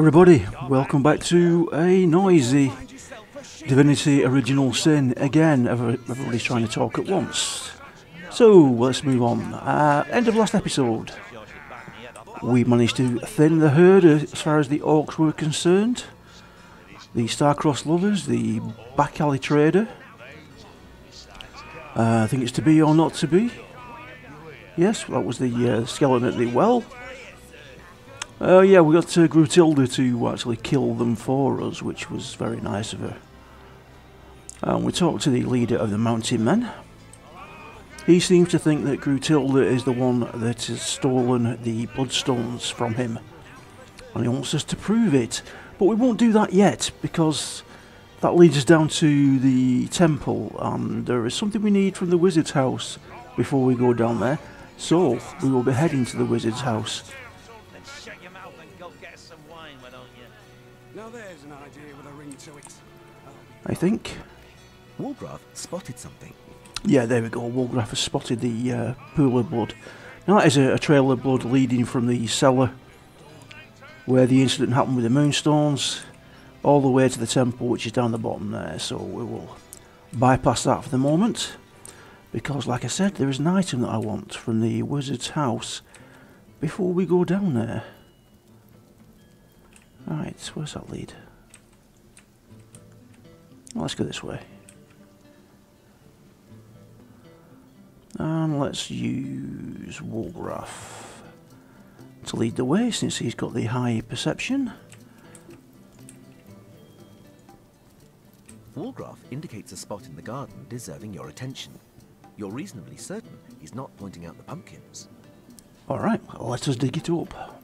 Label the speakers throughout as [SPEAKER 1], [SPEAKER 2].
[SPEAKER 1] everybody, welcome back to a noisy Divinity Original Sin. Again, everybody's trying to talk at once. So, let's move on. Uh, end of last episode. We managed to thin the herd as far as the orcs were concerned. The Starcross lovers, the back alley trader. Uh, I think it's to be or not to be. Yes, that was the uh, skeleton at the well. Uh, yeah, we got uh, Grutilda to actually kill them for us, which was very nice of her. We talked to the leader of the Mountain Men. He seems to think that Grutilda is the one that has stolen the Bloodstones from him. And he wants us to prove it. But we won't do that yet, because that leads us down to the temple, and there is something we need from the wizard's house before we go down there. So, we will be heading to the wizard's house. I think.
[SPEAKER 2] Wolgraff spotted something.
[SPEAKER 1] Yeah, there we go. Wolgraff has spotted the uh, pool of blood. Now that is a, a, trail of blood leading from the cellar where the incident happened with the moonstones all the way to the temple which is down the bottom there. So we will bypass that for the moment because like I said there is an item that I want from the wizard's house before we go down there. Right, where's that lead? Let's go this way. And let's use Wolgraff to lead the way since he's got the high perception.
[SPEAKER 2] Wolgraff indicates a spot in the garden deserving your attention. You're reasonably certain he's not pointing out the pumpkins.
[SPEAKER 1] Alright, well, let us dig it up.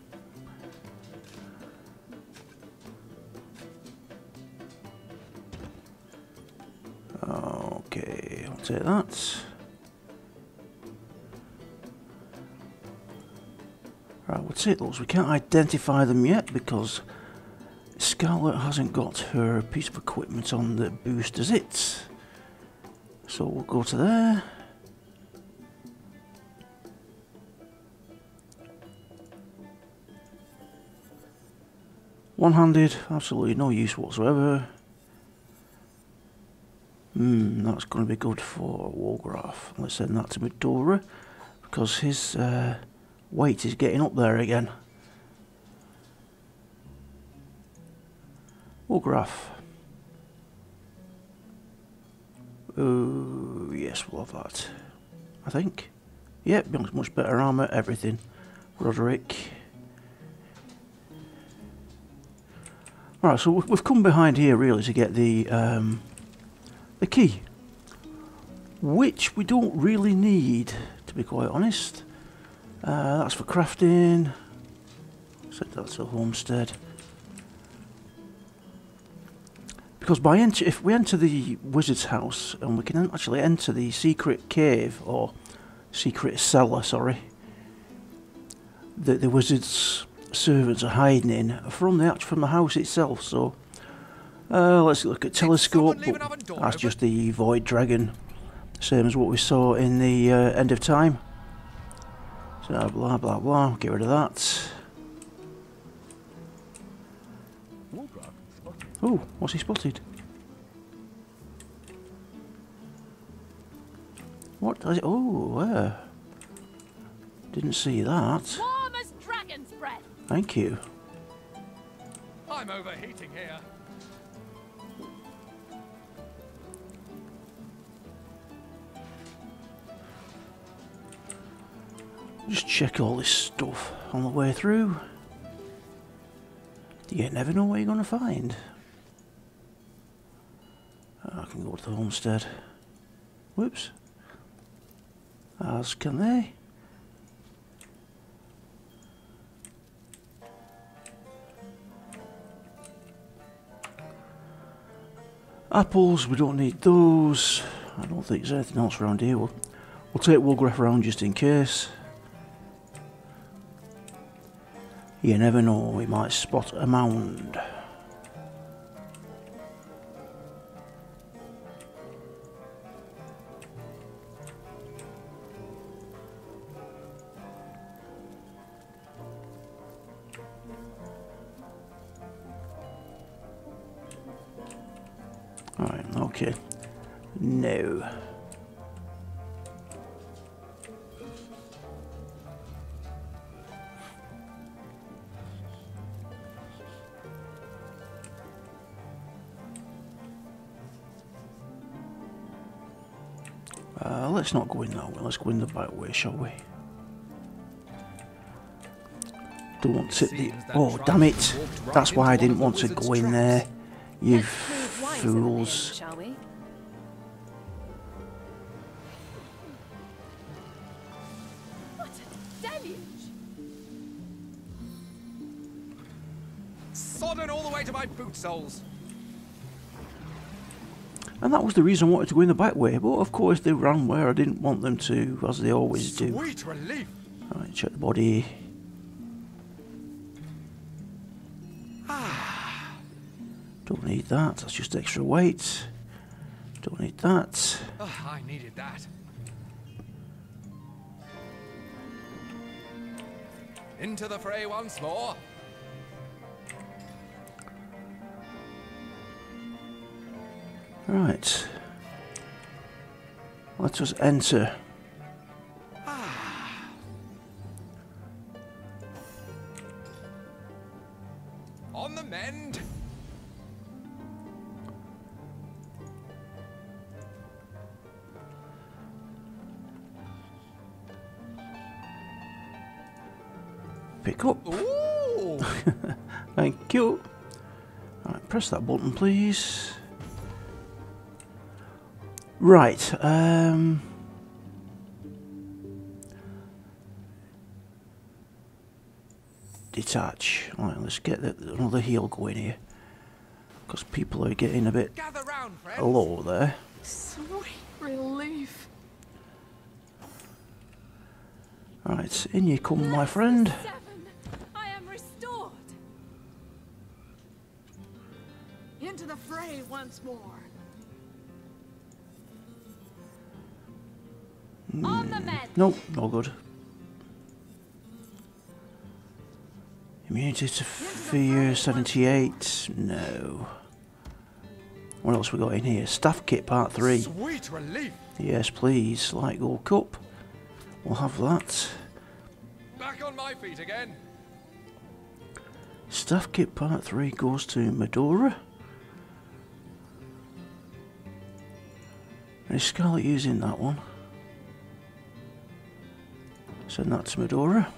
[SPEAKER 1] Okay, I'll take that. Right, we'll take those. We can't identify them yet because Scarlet hasn't got her piece of equipment on that boosters it. So we'll go to there. One-handed, absolutely no use whatsoever. Hmm, that's going to be good for Wolgraff. Let's send that to Madora because his uh, weight is getting up there again. Wolgraff. Oh, yes, we'll have that. I think. Yep, much better armour, everything. Roderick. Alright, so we've come behind here really to get the um, the key, which we don't really need, to be quite honest. Uh, that's for crafting. Set that to homestead. Because by enter, if we enter the wizard's house, and we can actually enter the secret cave, or secret cellar, sorry, that the wizard's servants are hiding in from the from the house itself. So uh, let's look at telescope. That's just the void dragon, same as what we saw in the uh, end of time. So blah blah blah. Get rid of that. Oh, what's he spotted? What does it? Oh, where? Didn't see that.
[SPEAKER 3] Warm as dragon's breath.
[SPEAKER 1] Thank you.
[SPEAKER 4] I'm overheating here.
[SPEAKER 1] Just check all this stuff on the way through. You never know what you're going to find. I can go to the homestead. Whoops. As can they. Apples, we don't need those. I don't think there's anything else around here. We'll, we'll take Wolgraff around just in case. You never know, we might spot a mound. Uh, let's not go in that way, let's go in the back way, shall we? Don't want to the... Oh, damn it! That's why I didn't want to go in there. You fools.
[SPEAKER 4] Sodden all the way to my boot soles.
[SPEAKER 1] And that was the reason I wanted to go in the back way, but of course they ran where I didn't want them to, as they always do. Alright, check the body. Ah. Don't need that, that's just extra weight. Don't need that.
[SPEAKER 4] Oh, I needed that. Into the fray once more.
[SPEAKER 1] Right. Let us enter. Ah.
[SPEAKER 4] On the mend.
[SPEAKER 1] Pick up.
[SPEAKER 4] Ooh.
[SPEAKER 1] Thank you. Alright, press that button, please. Right, um... Detach. Alright, let's get the, another heal going here. Because people are getting a bit
[SPEAKER 4] Gather round, friends.
[SPEAKER 1] low there.
[SPEAKER 3] Sweet relief.
[SPEAKER 1] Right, in you come, my friend.
[SPEAKER 3] Seven. I am restored.
[SPEAKER 5] Into the fray once more.
[SPEAKER 1] Nope, no good. Immunity to fear 78. No. What else we got in here? Staff kit part 3.
[SPEAKER 4] Sweet relief.
[SPEAKER 1] Yes, please. Light gold cup. We'll have that.
[SPEAKER 4] Back on my feet again.
[SPEAKER 1] Staff kit part 3 goes to Madora. Is Scarlet using that one? Send that's Madora.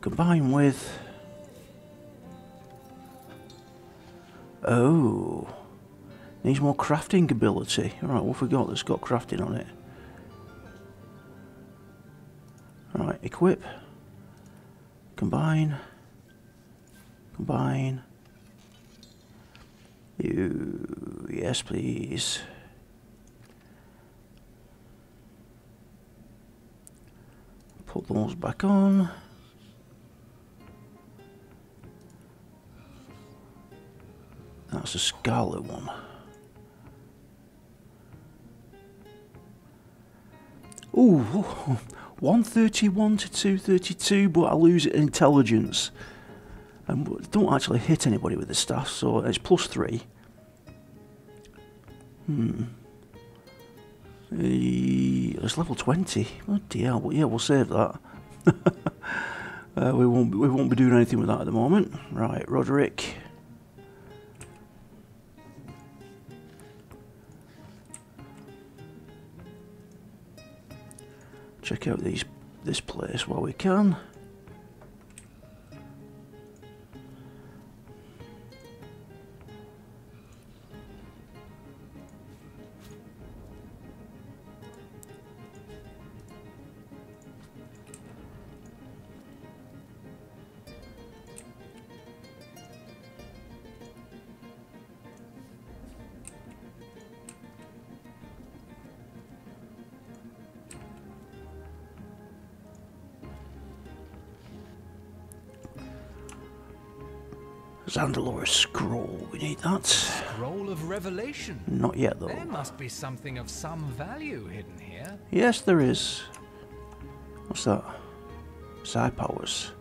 [SPEAKER 1] Combine with. Oh. Needs more crafting ability. Alright, what have we got that's got crafting on it? Alright, equip. Combine. Combine. You. Yes, please. Put those back on. That's a scarlet one. Ooh, 131 to 232, but I lose intelligence. And don't actually hit anybody with the staff, so it's plus 3. Hmm. Uh, it's level 20. Oh dear, well, yeah, we'll save that. uh, we won't we won't be doing anything with that at the moment. Right, Roderick. Check out these this place while we can. Zandalor scroll. We need that.
[SPEAKER 6] Roll of Revelation.
[SPEAKER 1] Not yet though.
[SPEAKER 6] There must be something of some value hidden here.
[SPEAKER 1] Yes, there is. What's that? Psi powers.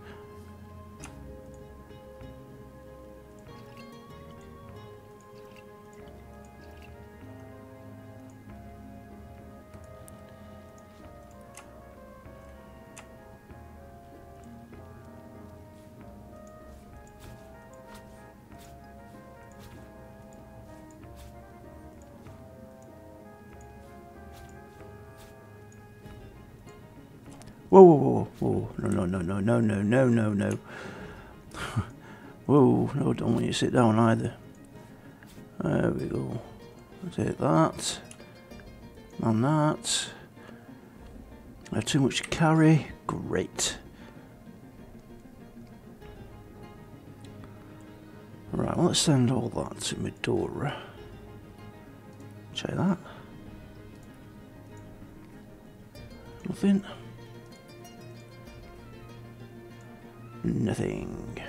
[SPEAKER 1] Whoa, whoa, whoa, whoa. No, no, no, no, no, no, no, no, no. whoa, no, don't want you to sit down either. There we go. Take that. And that. I have too much carry. Great. Right, well, let's send all that to Madora. Check that. Nothing. Nothing.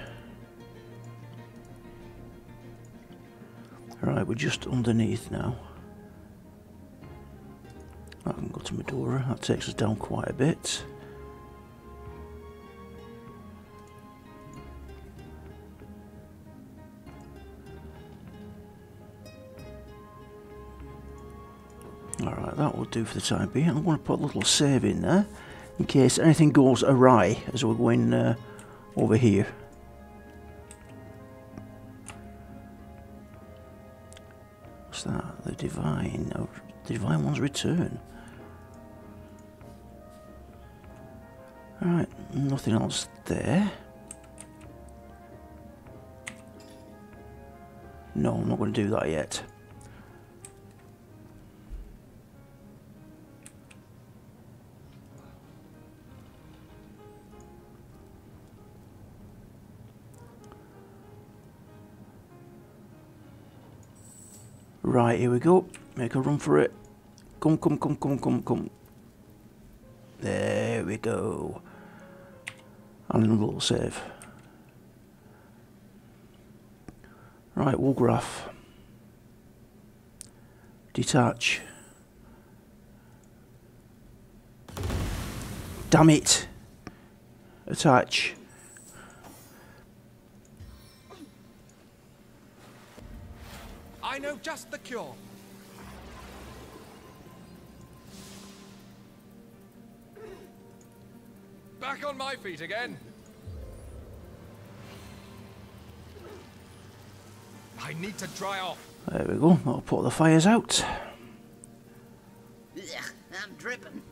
[SPEAKER 1] Right, we're just underneath now. I can go to Madora. That takes us down quite a bit. Alright, that will do for the time being. I'm going to put a little save in there in case anything goes awry as we're going uh, over here. What's that? The Divine. Oh, the Divine One's return. Alright, nothing else there. No, I'm not going to do that yet. Right, here we go. Make a run for it. Come, come, come, come, come, come. There we go. And a little save. Right, Wolgraff. Detach. Damn it. Attach.
[SPEAKER 4] I know just the cure. Back on my feet again. I need to dry off.
[SPEAKER 1] There we go. That'll put the fires out.
[SPEAKER 5] Ugh, I'm dripping.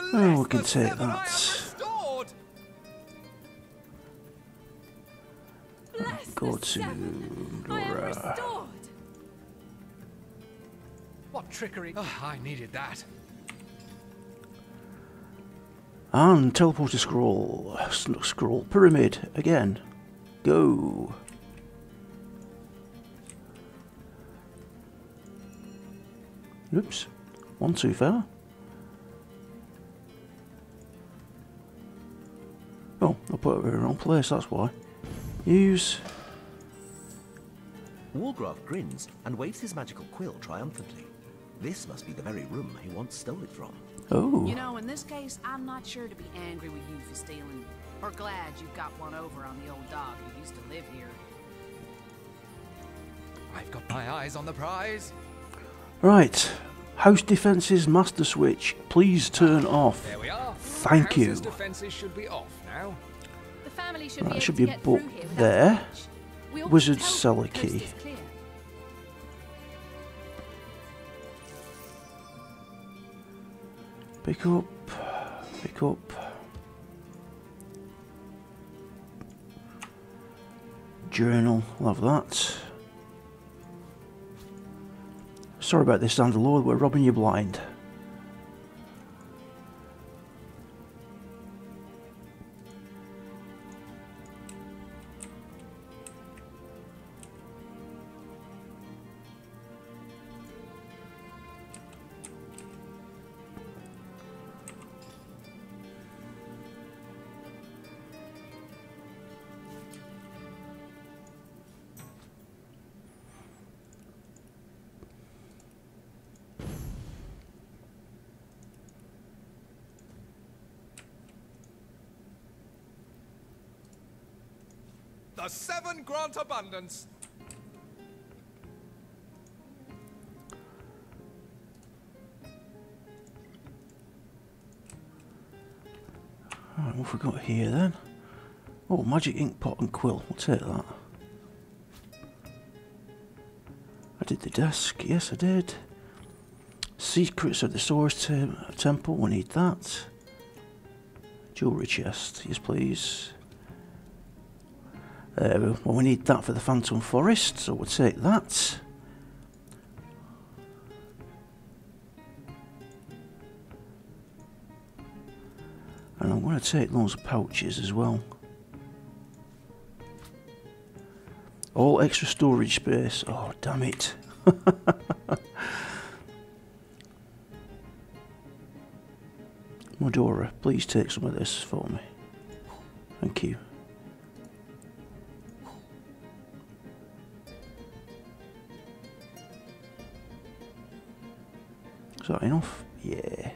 [SPEAKER 1] Oh, we can take that. Go to Laura.
[SPEAKER 6] What trickery!
[SPEAKER 4] Oh, I needed that.
[SPEAKER 1] And teleporter scroll. Scroll. Pyramid. Again. Go. Oops. One too far. Oh, I put it in the wrong place, that's why. Use.
[SPEAKER 2] Wolgraff grins and waves his magical quill triumphantly. This must be the very room he once stole it from.
[SPEAKER 1] Oh.
[SPEAKER 5] You know, in this case, I'm not sure to be angry with you for stealing, or glad you've got one over on the old dog who used to live here.
[SPEAKER 4] I've got my eyes on the prize.
[SPEAKER 1] Right. House defences master switch. Please turn off.
[SPEAKER 6] There we are.
[SPEAKER 1] Thank you.
[SPEAKER 6] House's defences should be off now.
[SPEAKER 3] The family should
[SPEAKER 1] That
[SPEAKER 3] be
[SPEAKER 1] should be
[SPEAKER 3] get
[SPEAKER 1] book
[SPEAKER 3] through here without
[SPEAKER 1] there.
[SPEAKER 3] damage. We ought to
[SPEAKER 1] Wizard
[SPEAKER 3] tell
[SPEAKER 1] cellar key. Pick up. Pick up. Journal. Love that. Sorry about this, Zandalor. We're robbing you blind.
[SPEAKER 4] Grant abundance.
[SPEAKER 1] Alright, what have we got here then? Oh, magic ink pot and quill. I'll take that. I did the desk. Yes, I did. Secrets of the Source Temple. We need that. Jewelry chest. Yes, please. Uh, well, we need that for the Phantom Forest, so we'll take that. And I'm going to take those pouches as well. All extra storage space. Oh, damn it. Madora, please take some of this for me. Thank you. Is that enough? Yeah.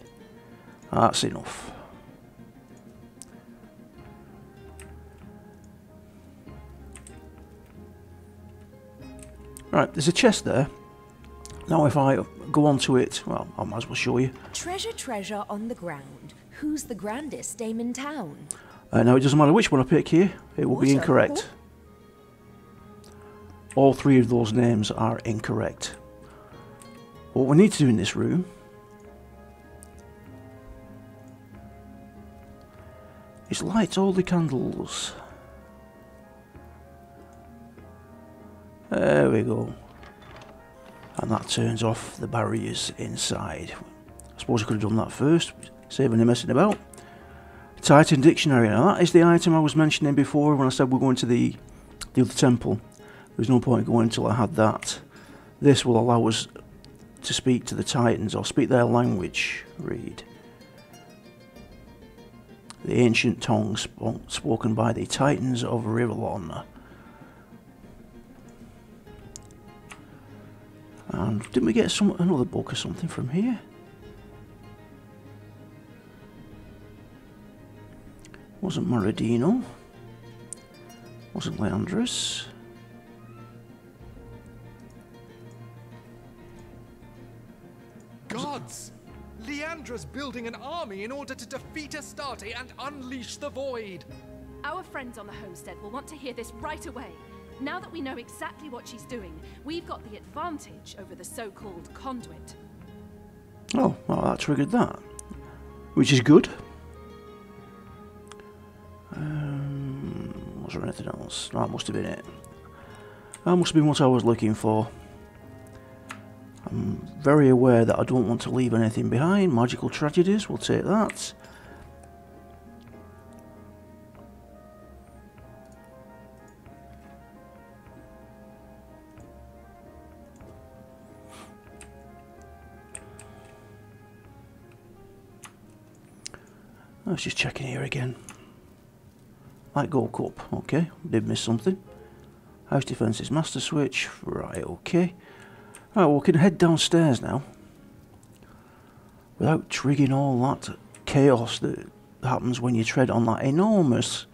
[SPEAKER 1] That's enough. Right, there's a chest there. Now if I go onto it, well, I might as well show you.
[SPEAKER 7] Treasure, treasure on the ground. Who's the grandest dame in town?
[SPEAKER 1] Uh, now it doesn't matter which one I pick here, it will be incorrect. All three of those names are incorrect. What we need to do in this room is light all the candles. There we go. And that turns off the barriers inside. I suppose I could have done that first, saving the messing about. Titan Dictionary. Now that is the item I was mentioning before when I said we're going to the, the other temple. There's no point going until I had that. This will allow us to speak to the Titans or speak their language. Read. The ancient tongue sp- spoken by the Titans of Rivellon. And didn't we get some another book or something from here? Wasn't Maradino. Wasn't Leandrus.
[SPEAKER 4] Gods! Leandra's building an army in order to defeat Astarte and unleash the void.
[SPEAKER 3] Our friends on the homestead will want to hear this right away. Now that we know exactly what she's doing, we've got the advantage over the so-called conduit.
[SPEAKER 1] Oh, well, that triggered that. Which is good. Um, was there anything else? That must have been it. That must have been what I was looking for. I'm very aware that I don't want to leave anything behind. Magical tragedies, we'll take that. Was just checking here again. Light gold cup, okay. Did miss something. House defences master switch, right, okay. Right, well, we can head downstairs now. Without triggering all that chaos that happens when you tread on that enormous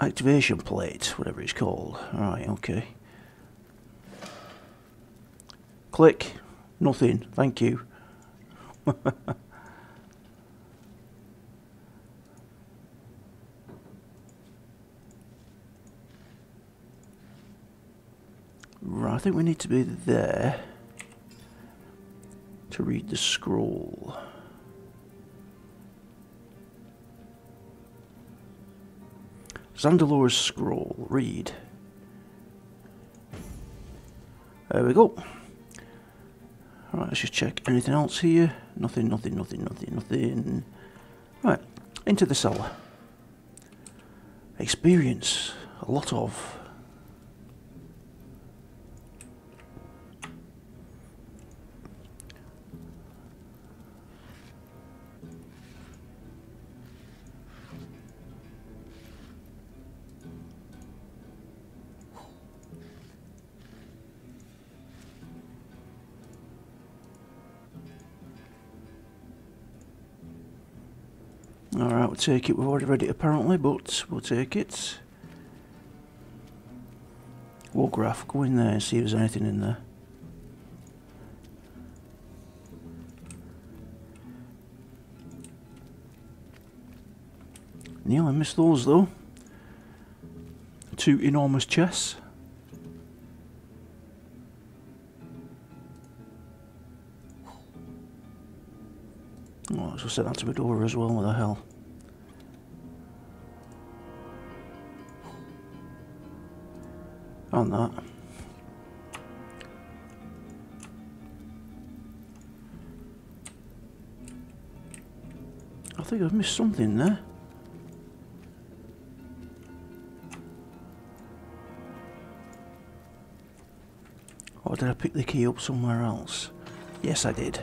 [SPEAKER 1] activation plate, whatever it's called. Right, okay. Click. Nothing. Thank you. think we need to be there to read the scroll. Zandalor's scroll. Read. There we go. Alright, let's just check. Anything else here? Nothing, nothing, nothing, nothing, nothing. Right, into the cellar. Experience. A lot of. Alright, we'll take it. We've already read it apparently, but we'll take it. Wolgraff, go in there and see if there's anything in there. Nearly missed those though. Two enormous chests. Let's set that to my door as well, what the hell. And that. I think I've missed something there. Or did I pick the key up somewhere else? Yes, I did.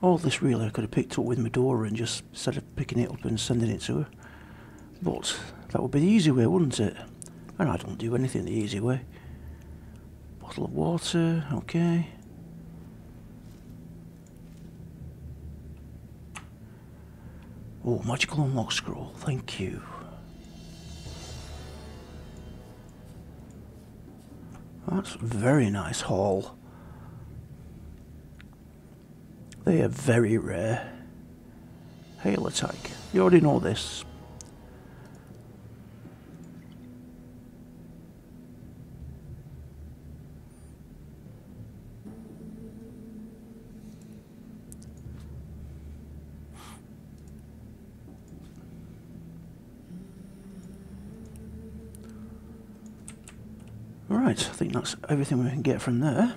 [SPEAKER 1] All this really I could have picked up with Madora and just instead of picking it up and sending it to her. But that would be the easy way, wouldn't it? And I don't do anything the easy way. Bottle of water, okay. Oh, magical unlock scroll, thank you. That's a very nice haul. They are very rare. Hail attack. You already know this. Right, I think that's everything we can get from there.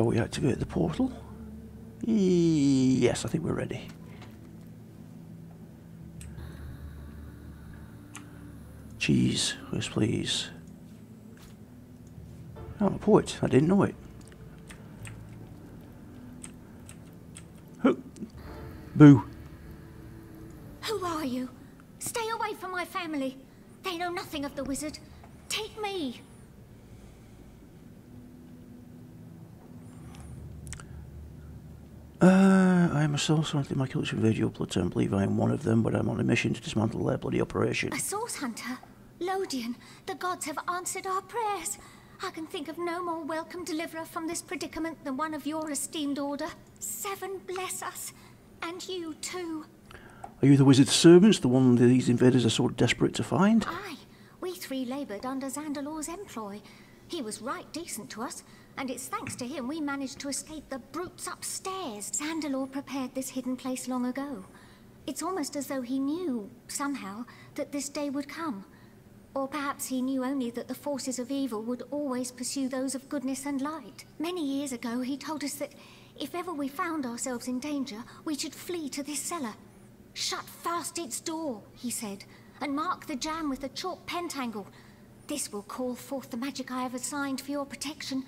[SPEAKER 1] Shall we activate the portal? Yes, I think we're ready. Cheese, yes please. Oh, a poet. I didn't know it. Boo.
[SPEAKER 8] Who are you? Stay away from my family. They know nothing of the wizard. Take me.
[SPEAKER 1] Uh, I am a source hunter in my culture video blood and um, believe I am one of them, but I'm on a mission to dismantle their bloody operation.
[SPEAKER 8] A source hunter? Lodian, the gods have answered our prayers. I can think of no more welcome deliverer from this predicament than one of your esteemed order. Seven bless us. And you too.
[SPEAKER 1] Are you the wizard's servants, the one these invaders are so desperate to find?
[SPEAKER 8] Aye. We three laboured under Zandalor's employ. He was right decent to us, and it's thanks to him we managed to escape the brutes upstairs. Zandalor prepared this hidden place long ago. It's almost as though he knew, somehow, that this day would come. Or perhaps he knew only that the forces of evil would always pursue those of goodness and light. Many years ago, he told us that if ever we found ourselves in danger, we should flee to this cellar. Shut fast its door, he said, and mark the jam with a chalk pentangle. This will call forth the magic I have assigned for your protection.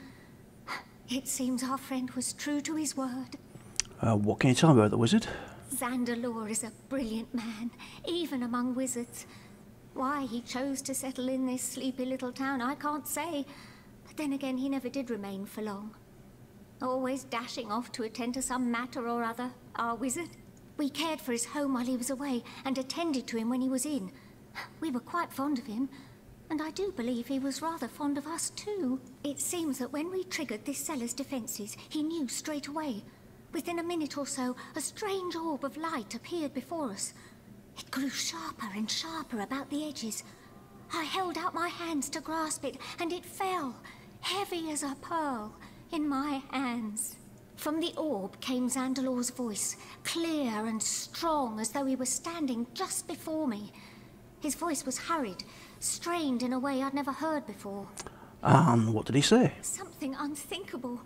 [SPEAKER 8] It seems our friend was true to his word.
[SPEAKER 1] Uh, what can you tell me about the wizard?
[SPEAKER 8] Zandalor is a brilliant man, even among wizards. Why he chose to settle in this sleepy little town, I can't say. But then again, he never did remain for long. Always dashing off to attend to some matter or other, our wizard. We cared for his home while he was away and attended to him when he was in. We were quite fond of him, and I do believe he was rather fond of us too. It seems that when we triggered this cellar's defenses, he knew straight away. Within a minute or so, a strange orb of light appeared before us. It grew sharper and sharper about the edges. I held out my hands to grasp it, and it fell, heavy as a pearl, in my hands. From the orb came Zandalor's voice, clear and strong as though he were standing just before me. His voice was hurried, strained in a way I'd never heard before.
[SPEAKER 1] And what did he say?
[SPEAKER 8] Something unthinkable.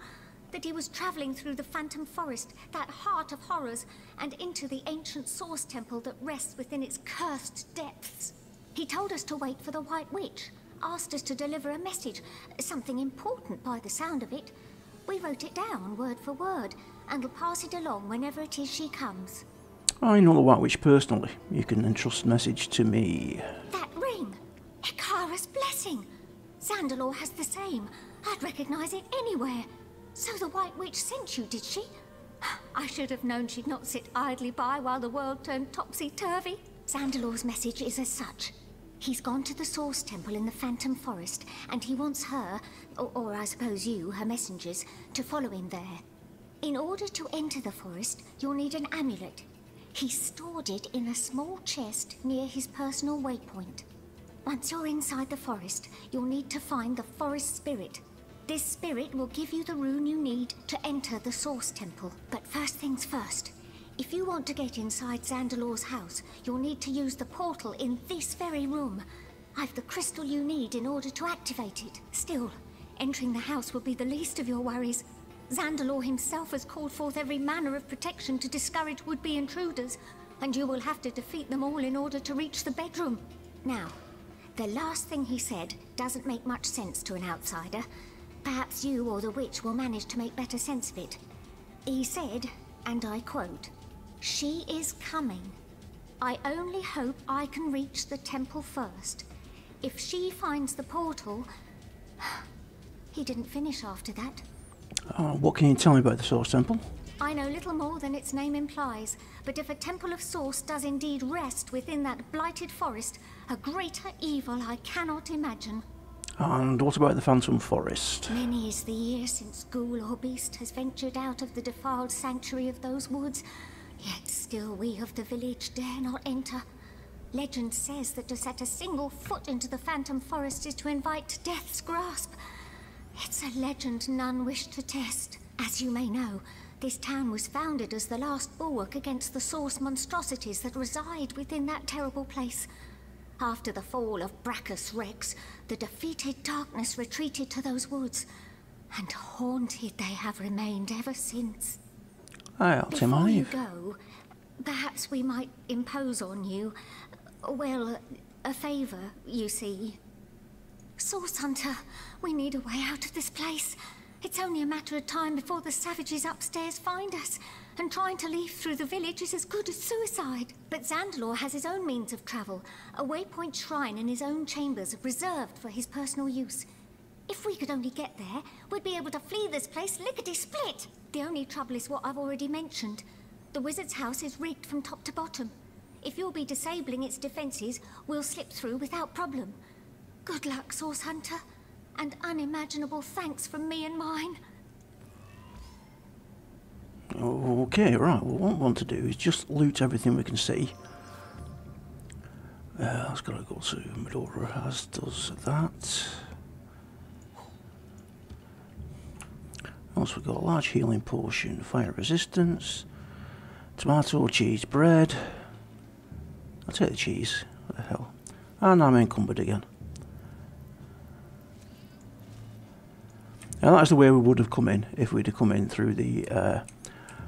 [SPEAKER 8] That he was traveling through the Phantom Forest, that heart of horrors, and into the ancient Source Temple that rests within its cursed depths. He told us to wait for the White Witch, asked us to deliver a message, something important by the sound of it. We wrote it down, word for word, and will pass it along whenever it is she comes.
[SPEAKER 1] I know the White Witch personally. You can entrust a message to me.
[SPEAKER 8] That ring! Hekara's blessing! Zandalor has the same. I'd recognize it anywhere. So the White Witch sent you, did she? I should have known she'd not sit idly by while the world turned topsy-turvy. Zandalor's message is as such. He's gone to the Source Temple in the Phantom Forest, and he wants her, or, or I suppose you, her messengers, to follow him there. In order to enter the forest, you'll need an amulet. He stored it in a small chest near his personal waypoint. Once you're inside the forest, you'll need to find the forest spirit. This spirit will give you the rune you need to enter the Source Temple. But first things first, if you want to get inside Zandalor's house, you'll need to use the portal in this very room. I've the crystal you need in order to activate it. Still, entering the house will be the least of your worries. Zandalor himself has called forth every manner of protection to discourage would-be intruders, and you will have to defeat them all in order to reach the bedroom. Now, the last thing he said doesn't make much sense to an outsider. Perhaps you or the witch will manage to make better sense of it. He said, and I quote, She is coming. I only hope I can reach the temple first. If she finds the portal... he didn't finish after that.
[SPEAKER 1] Uh, what can you tell me about the Source Temple?
[SPEAKER 8] I know little more than its name implies, but if a temple of source does indeed rest within that blighted forest, a greater evil I cannot imagine.
[SPEAKER 1] And what about the Phantom Forest?
[SPEAKER 8] Many is the year since ghoul or beast has ventured out of the defiled sanctuary of those woods, yet still we of the village dare not enter. Legend says that to set a single foot into the Phantom Forest is to invite death's grasp. It's a legend none wish to test. As you may know, this town was founded as the last bulwark against the source monstrosities that reside within that terrible place. After the fall of Braccus Rex, the defeated darkness retreated to those woods, and haunted they have remained ever since.
[SPEAKER 1] Take my
[SPEAKER 8] Before you go, perhaps we might impose on you, well, a favor, you see. Source Hunter, we need a way out of this place. It's only a matter of time before the savages upstairs find us, and trying to leave through the village is as good as suicide. But Zandalor has his own means of travel, a waypoint shrine in his own chambers reserved for his personal use. If we could only get there, we'd be able to flee this place lickety-split. The only trouble is what I've already mentioned. The wizard's house is rigged from top to bottom. If you'll be disabling its defenses, we'll slip through without problem. Good luck, Source Hunter, and unimaginable thanks from me and mine.
[SPEAKER 1] Okay, right. Well, what we want to do is just loot everything we can see. Uh, that's got to go to Madora, as does that. Also, we've got a large healing potion, fire resistance, tomato, cheese, bread. I'll take the cheese. What the hell? And I'm encumbered again. And that's the way we would have come in if we'd have come in through the uh,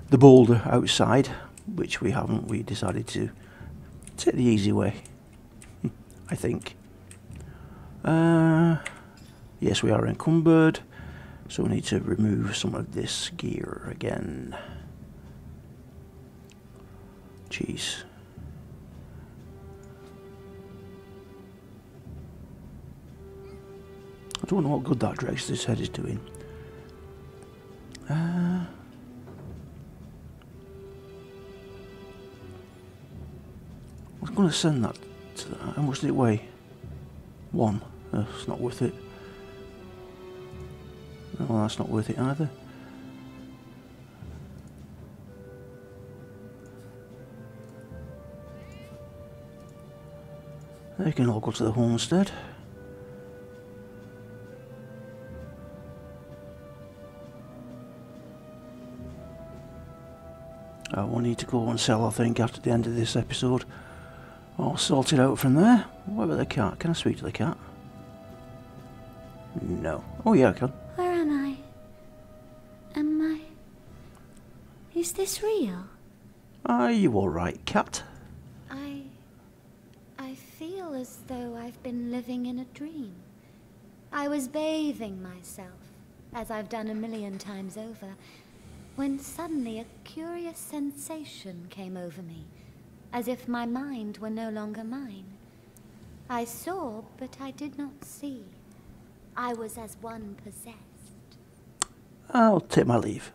[SPEAKER 1] the boulder outside, which we haven't. We decided to take the easy way, I think. Uh, yes, we are encumbered, so we need to remove some of this gear again. Jeez. Don't know what good that Drexler's head is doing. Uh, I was going to send that to that. How much did it weigh? One. Uh, it's not worth it. No, that's not worth it either. They can all go to the homestead. I will need to go and sell, I think, after the end of this episode. I'll sort it out from there. What about the cat? Can I speak to the cat? No. Oh, yeah, I can.
[SPEAKER 9] Where am I? Am I. Is this real?
[SPEAKER 1] Are you alright, cat?
[SPEAKER 9] I. I feel as though I've been living in a dream. I was bathing myself, as I've done a million times over, when suddenly a curious sensation came over me, as if my mind were no longer mine. I saw, but I did not see. I was as one possessed.
[SPEAKER 1] I'll take my leave.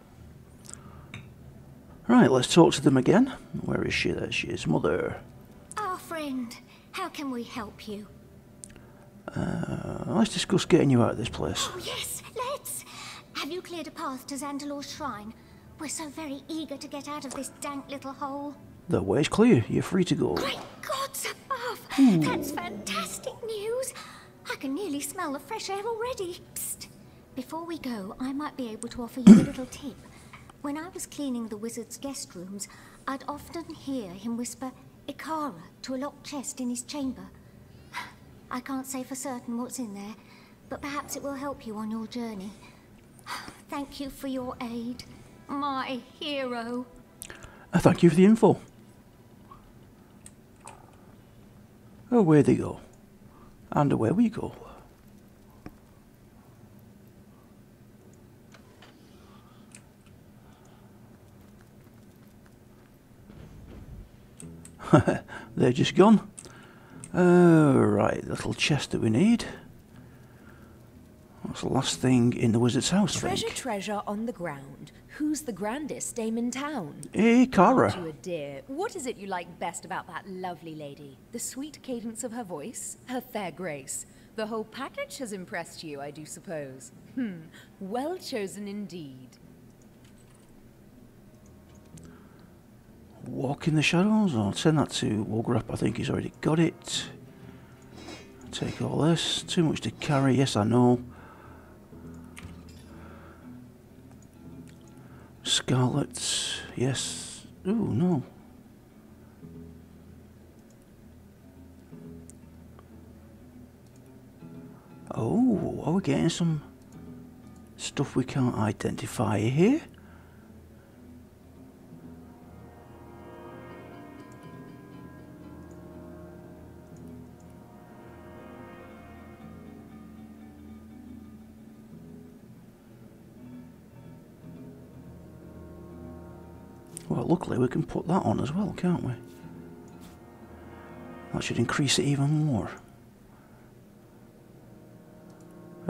[SPEAKER 1] Right, let's talk to them again. Where is she? There she is. Mother.
[SPEAKER 8] Our friend, how can we help you?
[SPEAKER 1] Uh, let's discuss getting you out of this place.
[SPEAKER 8] Oh, yes, let's. Have you cleared a path to Zandalor's shrine? We're so very eager to get out of this dank little hole.
[SPEAKER 1] The way's clear. You're free to go.
[SPEAKER 8] Great gods above! Hmm. That's fantastic news! I can nearly smell the fresh air already. Psst. Before we go, I might be able to offer you a little tip. When I was cleaning the wizard's guest rooms, I'd often hear him whisper Ikara to a locked chest in his chamber. I can't say for certain what's in there, but perhaps it will help you on your journey. Thank you for your aid. My hero.
[SPEAKER 1] Uh, thank you for the info. Oh, Away they go. And away we go. They're just gone. Uh, right, little chest that we need. What's the last thing in the wizard's house,
[SPEAKER 7] Treasure,
[SPEAKER 1] think?
[SPEAKER 7] treasure on the ground. Who's the grandest dame in town?
[SPEAKER 1] Hey, Cara.
[SPEAKER 7] Aren't you a dear? What is it you like best about that lovely lady? The sweet cadence of her voice? Her fair grace? The whole package has impressed you, I do suppose. Hmm, well chosen indeed.
[SPEAKER 1] Walk in the shadows. I'll send that to Wolgraff. I think he's already got it. Take all this. Too much to carry. Yes, I know. Scarlet. Yes. Ooh, no. Oh, are we getting some stuff we can't identify here? Luckily we can put that on as well, can't we? That should increase it even more.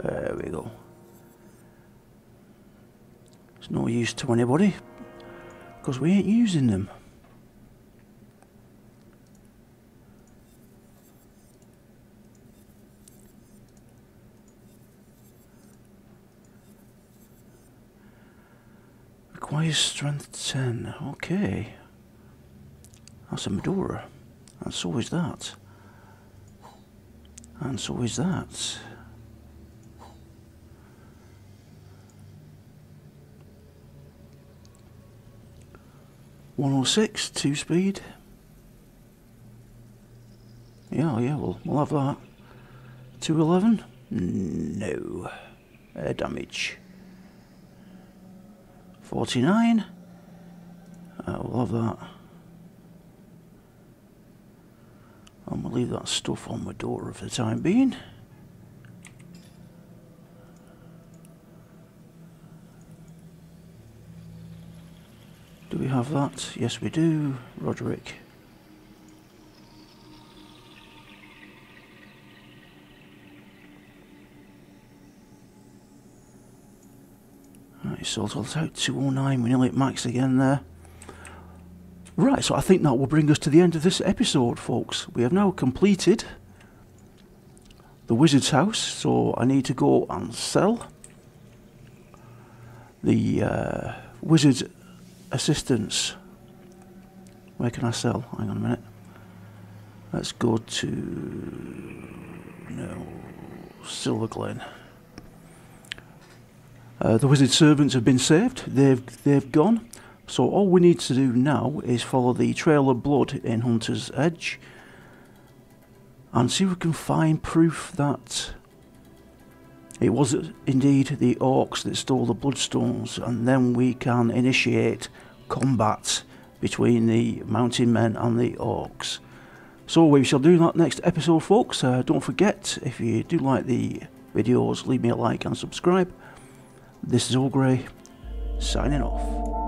[SPEAKER 1] There we go. It's no use to anybody because we ain't using them. Requires strength 10. Okay. That's a Madora. And so is that. And so is that. One oh six, two speed. Yeah, yeah, we'll we'll have that. Two eleven? No. Air damage. 49. I love that. I'm And we'll leave that stuff on Madora for the time being. Do we have that? Yes, we do. Roderick. Sort all out. 209. We're nearly at max again there. Right, so I think that will bring us to the end of this episode, folks. We have now completed the wizard's house, so I need to go and sell the uh, wizard's assistants. Where can I sell? Hang on a minute. Let's go to no Silver Glen. Uh, the wizard servants have been saved. They've they've gone. So all we need to do now is follow the trail of blood in Hunter's Edge and see if we can find proof that it was indeed the orcs that stole the bloodstones and then we can initiate combat between the mountain men and the orcs. So we shall do that next episode folks. Uh, don't forget if you do like the videos leave me a like and subscribe. This is Olgrey, signing off.